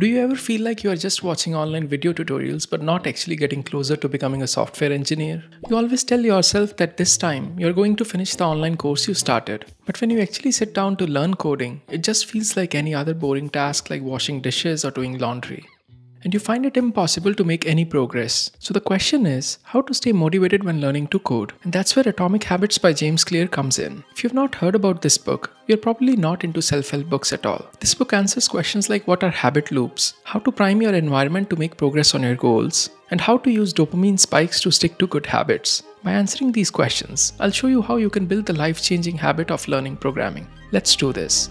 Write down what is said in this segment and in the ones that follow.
Do you ever feel like you are just watching online video tutorials but not actually getting closer to becoming a software engineer? You always tell yourself that this time you're going to finish the online course you started. But when you actually sit down to learn coding, it just feels like any other boring task like washing dishes or doing laundry and you find it impossible to make any progress. So the question is how to stay motivated when learning to code. And that's where Atomic Habits by James Clear comes in. If you've not heard about this book, you're probably not into self-help books at all. This book answers questions like what are habit loops, how to prime your environment to make progress on your goals, and how to use dopamine spikes to stick to good habits. By answering these questions, I'll show you how you can build the life-changing habit of learning programming. Let's do this.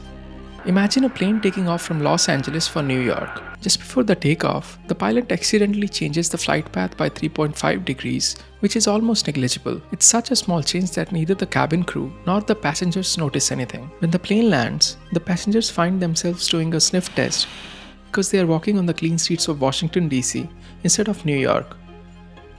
Imagine a plane taking off from Los Angeles for New York. Just before the takeoff, the pilot accidentally changes the flight path by 3.5 degrees, which is almost negligible. It's such a small change that neither the cabin crew nor the passengers notice anything. When the plane lands, the passengers find themselves doing a sniff test because they are walking on the clean streets of Washington, D.C. instead of New York.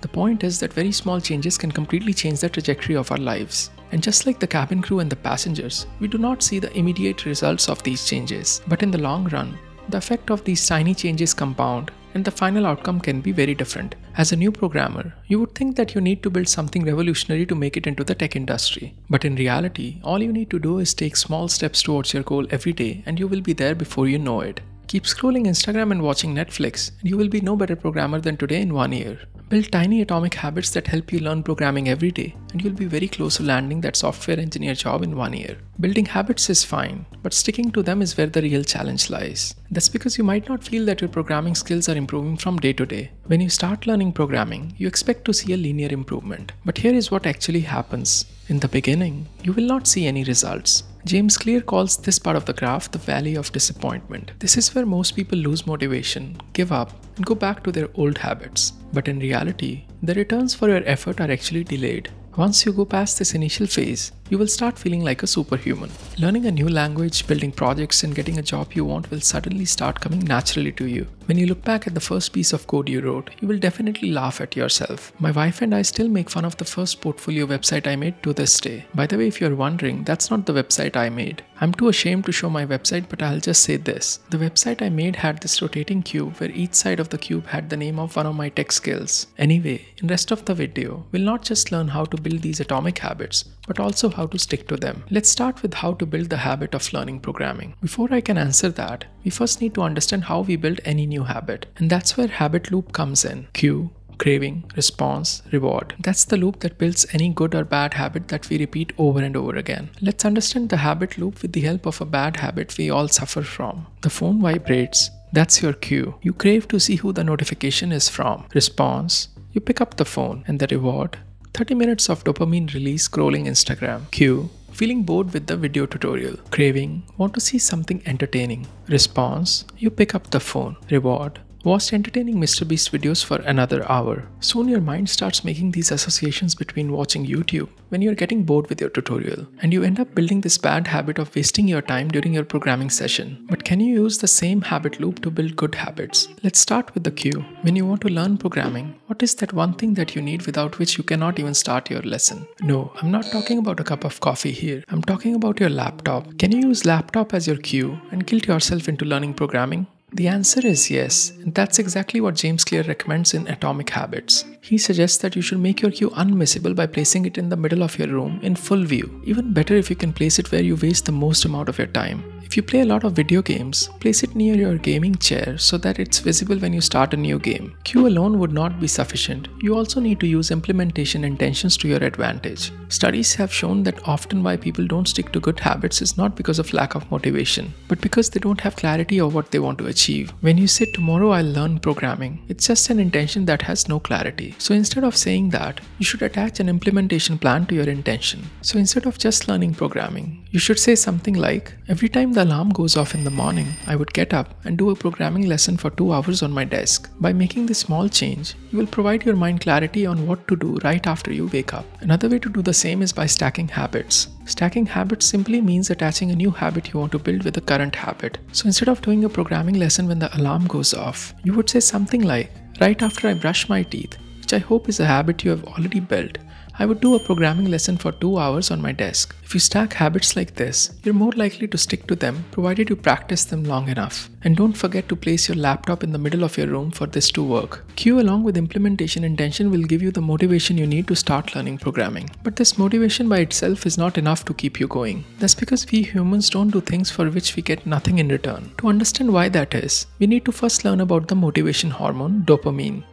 The point is that very small changes can completely change the trajectory of our lives. And just like the cabin crew and the passengers, we do not see the immediate results of these changes. But in the long run, the effect of these tiny changes compound and the final outcome can be very different. As a new programmer, you would think that you need to build something revolutionary to make it into the tech industry. But in reality, all you need to do is take small steps towards your goal every day and you will be there before you know it. Keep scrolling Instagram and watching Netflix, and you will be no better programmer than today in one year. Build tiny atomic habits that help you learn programming every day, and you'll be very close to landing that software engineer job in one year. Building habits is fine, but sticking to them is where the real challenge lies. That's because you might not feel that your programming skills are improving from day to day. When you start learning programming, you expect to see a linear improvement. But here is what actually happens. In the beginning, you will not see any results. James Clear calls this part of the graph the valley of disappointment. This is where most people lose motivation, give up, and go back to their old habits. But in reality, the returns for your effort are actually delayed. Once you go past this initial phase, you will start feeling like a superhuman. Learning a new language, building projects, and getting a job you want will suddenly start coming naturally to you. When you look back at the first piece of code you wrote, you will definitely laugh at yourself. My wife and I still make fun of the first portfolio website I made to this day. By the way, if you're wondering, that's not the website I made. I'm too ashamed to show my website, but I'll just say this. The website I made had this rotating cube where each side of the cube had the name of one of my tech skills. Anyway, in rest of the video, we'll not just learn how to build these atomic habits, but also how to stick to them. Let's start with how to build the habit of learning programming. Before I can answer that, we first need to understand how we build any new habit. And that's where habit loop comes in. Cue, craving, response, reward. That's the loop that builds any good or bad habit that we repeat over and over again. Let's understand the habit loop with the help of a bad habit we all suffer from. The phone vibrates. That's your cue. You crave to see who the notification is from. Response. You pick up the phone and the reward 30 minutes of dopamine release scrolling Instagram. Cue. Feeling bored with the video tutorial. Craving. Want to see something entertaining. Response. You pick up the phone. Reward. Watched entertaining Mr. MrBeast videos for another hour. Soon your mind starts making these associations between watching YouTube when you're getting bored with your tutorial, and you end up building this bad habit of wasting your time during your programming session. But can you use the same habit loop to build good habits? Let's start with the cue. When you want to learn programming, what is that one thing that you need without which you cannot even start your lesson? No, I'm not talking about a cup of coffee here. I'm talking about your laptop. Can you use laptop as your cue and guilt yourself into learning programming? The answer is yes, and that's exactly what James Clear recommends in Atomic Habits. He suggests that you should make your cue unmissable by placing it in the middle of your room in full view. Even better if you can place it where you waste the most amount of your time. If you play a lot of video games, place it near your gaming chair so that it's visible when you start a new game. Cue alone would not be sufficient. You also need to use implementation intentions to your advantage. Studies have shown that often why people don't stick to good habits is not because of lack of motivation, but because they don't have clarity of what they want to achieve. When you say tomorrow I'll learn programming, it's just an intention that has no clarity. So instead of saying that, you should attach an implementation plan to your intention. So instead of just learning programming, you should say something like, every time the alarm goes off in the morning, I would get up and do a programming lesson for two hours on my desk. By making this small change, you will provide your mind clarity on what to do right after you wake up. Another way to do the same is by stacking habits. Stacking habits simply means attaching a new habit you want to build with a current habit. So instead of doing a programming lesson when the alarm goes off, you would say something like, right after I brush my teeth, which I hope is a habit you have already built, I would do a programming lesson for 2 hours on my desk. If you stack habits like this, you're more likely to stick to them provided you practice them long enough. And don't forget to place your laptop in the middle of your room for this to work. Cue along with implementation intention will give you the motivation you need to start learning programming. But this motivation by itself is not enough to keep you going. That's because we humans don't do things for which we get nothing in return. To understand why that is, we need to first learn about the motivation hormone dopamine.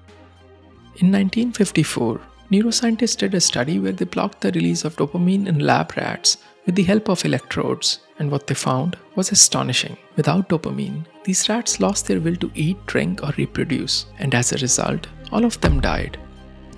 In 1954, neuroscientists did a study where they blocked the release of dopamine in lab rats with the help of electrodes, and what they found was astonishing. Without dopamine, these rats lost their will to eat, drink, or reproduce, and as a result, all of them died.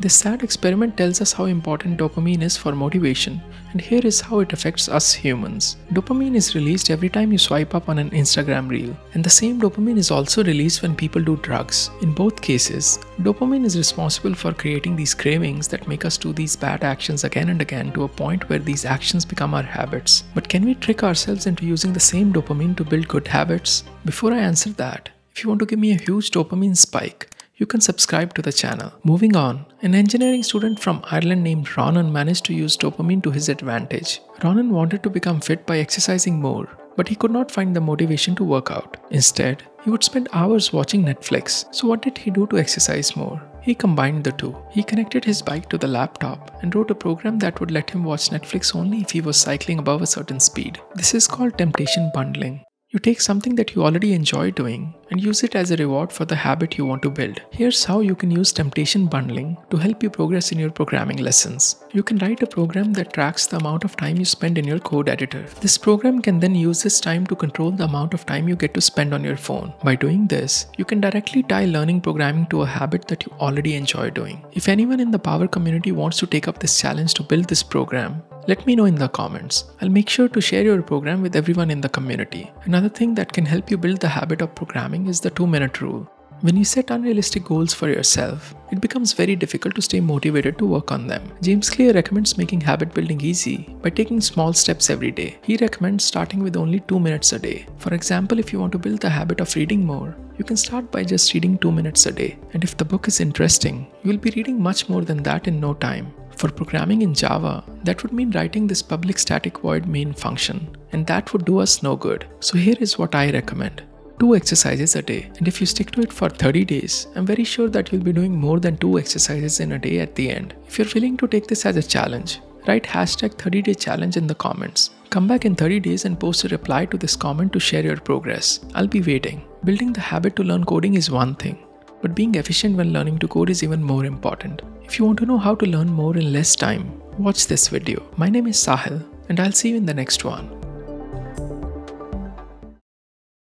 This sad experiment tells us how important dopamine is for motivation, and here is how it affects us humans. Dopamine is released every time you swipe up on an Instagram reel, and the same dopamine is also released when people do drugs. In both cases, dopamine is responsible for creating these cravings that make us do these bad actions again and again to a point where these actions become our habits. But can we trick ourselves into using the same dopamine to build good habits? Before I answer that, if you want to give me a huge dopamine spike, you can subscribe to the channel. Moving on, an engineering student from Ireland named Ronan managed to use dopamine to his advantage. Ronan wanted to become fit by exercising more, but he could not find the motivation to work out. Instead, he would spend hours watching Netflix. So, what did he do to exercise more? He combined the two. He connected his bike to the laptop and wrote a program that would let him watch Netflix only if he was cycling above a certain speed. This is called temptation bundling. You take something that you already enjoy doing and use it as a reward for the habit you want to build. Here's how you can use temptation bundling to help you progress in your programming lessons. You can write a program that tracks the amount of time you spend in your code editor. This program can then use this time to control the amount of time you get to spend on your phone. By doing this, you can directly tie learning programming to a habit that you already enjoy doing. If anyone in the Power community wants to take up this challenge to build this program, let me know in the comments. I'll make sure to share your program with everyone in the community. Another thing that can help you build the habit of programming is the 2 minute rule. When you set unrealistic goals for yourself, it becomes very difficult to stay motivated to work on them. James Clear recommends making habit building easy by taking small steps every day. He recommends starting with only 2 minutes a day. For example, if you want to build the habit of reading more, you can start by just reading 2 minutes a day. And if the book is interesting, you will be reading much more than that in no time. For programming in Java, that would mean writing this public static void main function, and that would do us no good. So here is what I recommend. Two exercises a day, and if you stick to it for 30 days, I'm very sure that you'll be doing more than two exercises in a day at the end. If you're willing to take this as a challenge, write hashtag 30 day challenge in the comments. Come back in 30 days and post a reply to this comment to share your progress. I'll be waiting. Building the habit to learn coding is one thing, but being efficient when learning to code is even more important. If you want to know how to learn more in less time, watch this video. My name is Sahil and I'll see you in the next one.